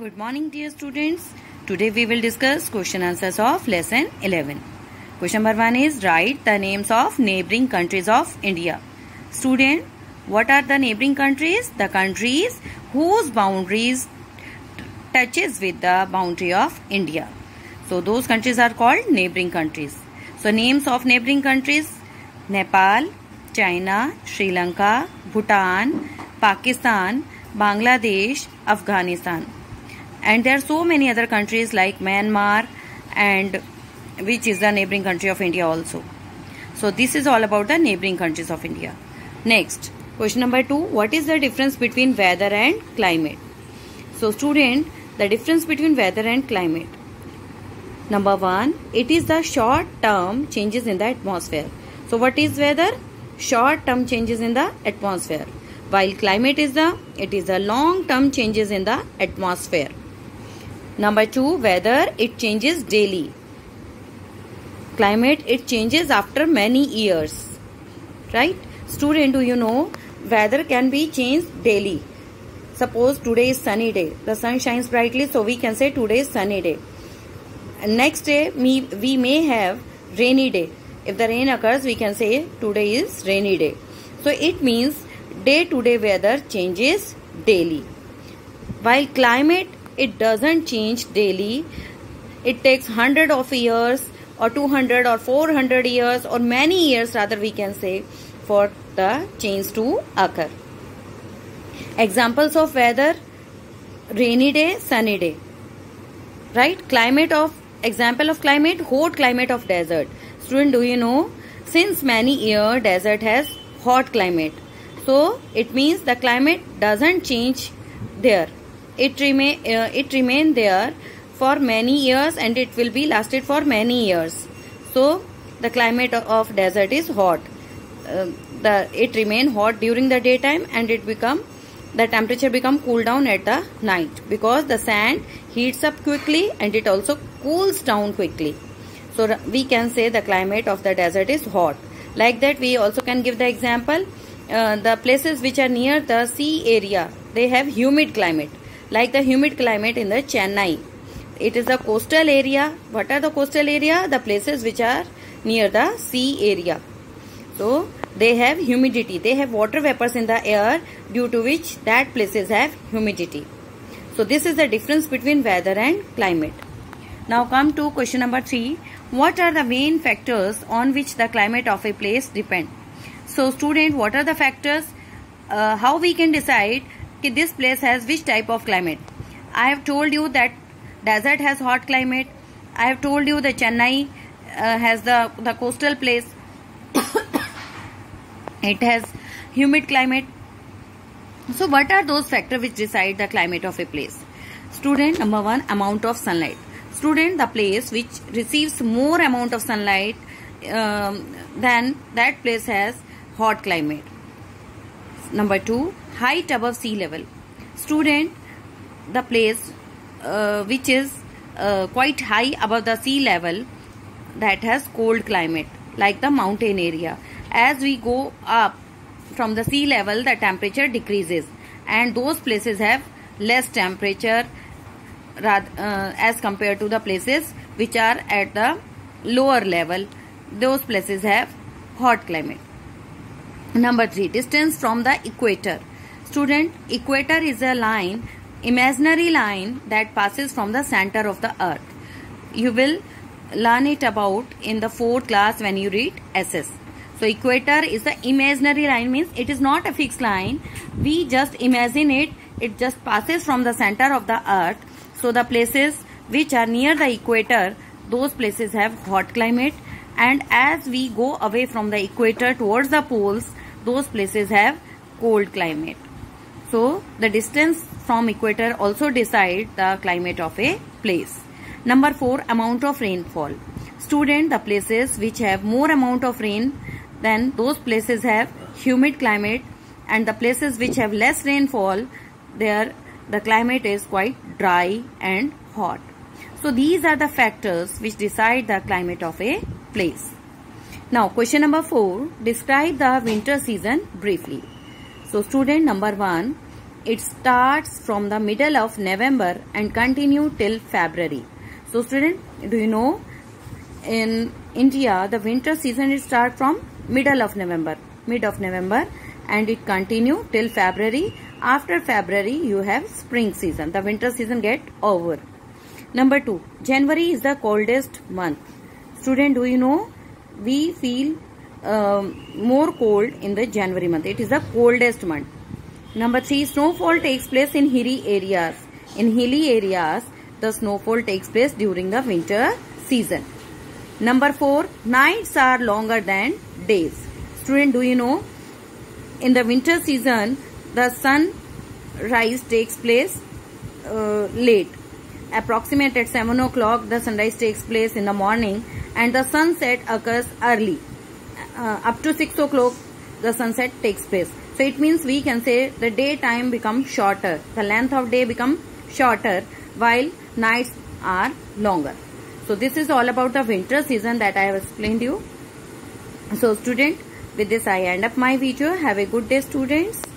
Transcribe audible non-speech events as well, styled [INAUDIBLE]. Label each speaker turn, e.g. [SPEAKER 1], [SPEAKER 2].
[SPEAKER 1] Good morning dear students. Today we will discuss question answers of lesson 11. Question number 1 is write the names of neighboring countries of India. Student, what are the neighboring countries? The countries whose boundaries touches with the boundary of India. So those countries are called neighboring countries. So names of neighboring countries Nepal, China, Sri Lanka, Bhutan, Pakistan, Bangladesh, Afghanistan and there are so many other countries like Myanmar and which is the neighboring country of India also. So this is all about the neighboring countries of India. Next, question number 2. What is the difference between weather and climate? So student, the difference between weather and climate. Number 1. It is the short term changes in the atmosphere. So what is weather? Short term changes in the atmosphere. While climate is the, it is the long term changes in the atmosphere. Number two, weather, it changes daily. Climate, it changes after many years. Right? Student, do you know, weather can be changed daily. Suppose today is sunny day. The sun shines brightly, so we can say today is sunny day. Next day, we, we may have rainy day. If the rain occurs, we can say today is rainy day. So it means day to day weather changes daily. While climate it doesn't change daily. It takes 100 of years or 200 or 400 years or many years rather we can say for the change to occur. Examples of weather rainy day sunny day. Right? Climate of example of climate hot climate of desert. Student do you know since many year desert has hot climate. So it means the climate doesn't change there it remain uh, it remain there for many years and it will be lasted for many years. So the climate of desert is hot. Uh, the it remain hot during the daytime and it become the temperature become cool down at the night because the sand heats up quickly and it also cools down quickly. So we can say the climate of the desert is hot. Like that we also can give the example uh, the places which are near the sea area. They have humid climate like the humid climate in the Chennai. It is the coastal area. What are the coastal area? The places which are near the sea area. So they have humidity. They have water vapors in the air due to which that places have humidity. So this is the difference between weather and climate. Now come to question number 3. What are the main factors on which the climate of a place depend? So student, what are the factors? Uh, how we can decide this place has which type of climate. I have told you that desert has hot climate. I have told you the Chennai uh, has the, the coastal place. [COUGHS] it has humid climate. So what are those factors which decide the climate of a place? Student number one amount of sunlight. Student the place which receives more amount of sunlight um, then that place has hot climate. Number two height above sea level. Student, the place uh, which is uh, quite high above the sea level that has cold climate like the mountain area. As we go up from the sea level, the temperature decreases and those places have less temperature uh, as compared to the places which are at the lower level. Those places have hot climate. Number 3. Distance from the equator. Student, equator is a line, imaginary line that passes from the center of the earth. You will learn it about in the fourth class when you read SS. So equator is the imaginary line means it is not a fixed line. We just imagine it. It just passes from the center of the earth. So the places which are near the equator, those places have hot climate. And as we go away from the equator towards the poles, those places have cold climate. So the distance from equator also decide the climate of a place. Number 4 amount of rainfall. Student the places which have more amount of rain then those places have humid climate and the places which have less rainfall there the climate is quite dry and hot. So these are the factors which decide the climate of a place. Now question number 4 describe the winter season briefly. So student number 1 it starts from the middle of November and continue till February. So student, do you know in India the winter season it start from middle of November, mid of November and it continue till February. After February you have spring season. The winter season get over. Number 2. January is the coldest month. Student, do you know? We feel um, more cold in the January month. It is the coldest month. Number 3. Snowfall takes place in hilly areas. In hilly areas, the snowfall takes place during the winter season. Number 4. Nights are longer than days. Student, do you know? In the winter season, the sun rise takes place uh, late approximate at 7 o'clock the sunrise takes place in the morning and the sunset occurs early uh, up to 6 o'clock the sunset takes place. So it means we can say the daytime becomes shorter the length of day becomes shorter while nights are longer. So this is all about the winter season that i have explained you. So student with this i end up my video. Have a good day students